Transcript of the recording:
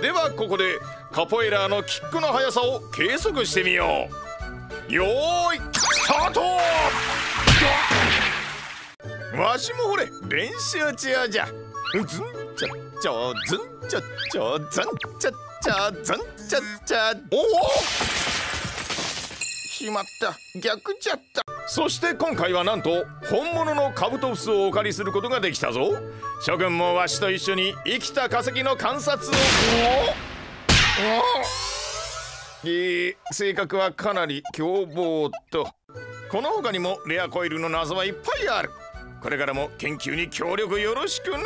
ではここでカポエラーのキックの速さを計測してみよう。よーいスタート!わしもほれ練習中じゃ。ずんちゃちゃずんちゃちゃずんちゃちゃずんちゃちゃ。おお!しまった。逆じゃった。そして今回はなんと本物のカブトフスをお借りすることができたぞ。諸君もわしと一緒に生きた化石の観察を。おおいい性格はかなり凶暴と。この他にもレアコイルの謎はいっぱいある。これからも研究に協力よろしくな。